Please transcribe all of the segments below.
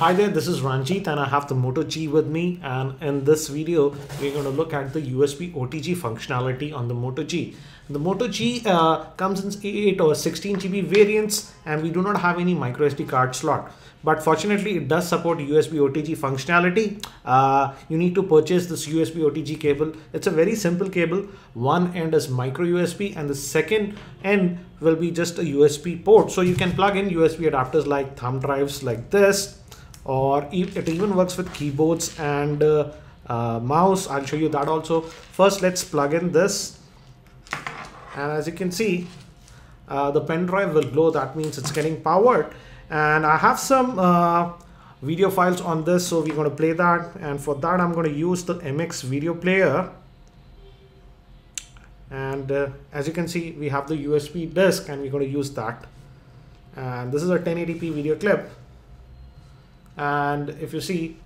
Hi there, this is Ranjit and I have the Moto G with me and in this video we're going to look at the USB OTG functionality on the Moto G. The Moto G uh, comes in 8 or 16 GB variants and we do not have any micro SD card slot but fortunately it does support USB OTG functionality. Uh, you need to purchase this USB OTG cable. It's a very simple cable. One end is micro USB and the second end will be just a USB port. So you can plug in USB adapters like thumb drives like this or it even works with keyboards and uh, uh, mouse. I'll show you that also. First let's plug in this. And as you can see uh, the pen drive will glow that means it's getting powered. And I have some uh, video files on this so we're going to play that. And for that I'm going to use the MX video player. And uh, as you can see we have the USB disk and we're going to use that. And this is a 1080p video clip and if you see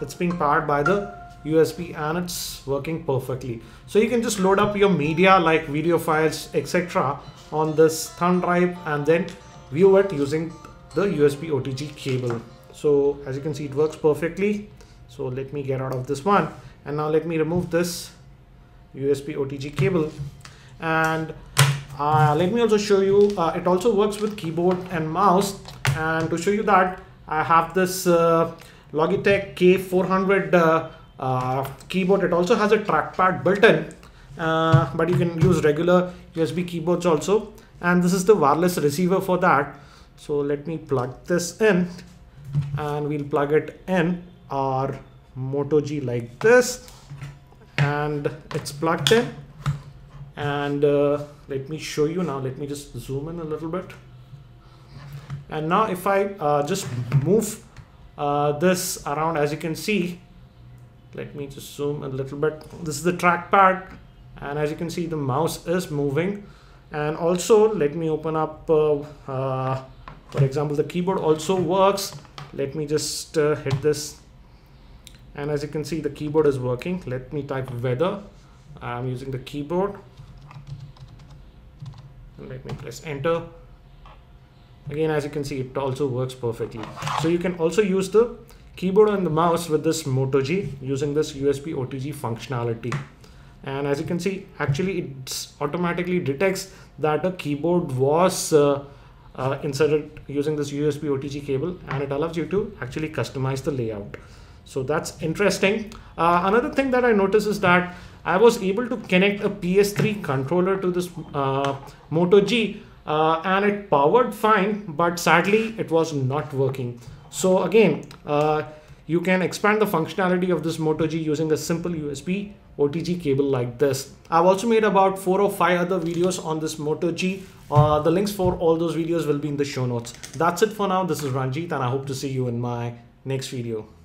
it's being powered by the USB and it's working perfectly. So you can just load up your media like video files etc on this thumb drive and then view it using the USB OTG cable. So as you can see it works perfectly. So let me get out of this one and now let me remove this USB OTG cable and uh, let me also show you uh, it also works with keyboard and mouse and to show you that I have this uh, Logitech K400 uh, uh, keyboard. It also has a trackpad built in, but you can use regular USB keyboards also. And this is the wireless receiver for that. So let me plug this in and we'll plug it in our Moto G like this and it's plugged in and uh, let me show you now let me just zoom in a little bit and now if I uh, just move uh, this around as you can see let me just zoom a little bit. This is the trackpad and as you can see the mouse is moving. And also let me open up uh, uh for example the keyboard also works. Let me just uh, hit this. And as you can see the keyboard is working. Let me type weather. I'm using the keyboard. Let me press enter again as you can see it also works perfectly. So you can also use the keyboard and the mouse with this Moto G using this USB OTG functionality. And as you can see actually it automatically detects that a keyboard was uh, uh, inserted using this USB OTG cable and it allows you to actually customize the layout. So that's interesting. Uh, another thing that I noticed is that I was able to connect a PS3 controller to this uh, Moto G uh, and it powered fine but sadly it was not working so again uh, you can expand the functionality of this Moto G using a simple USB OTG cable like this. I've also made about four or five other videos on this Moto G. Uh, the links for all those videos will be in the show notes. That's it for now. This is Ranjit and I hope to see you in my next video.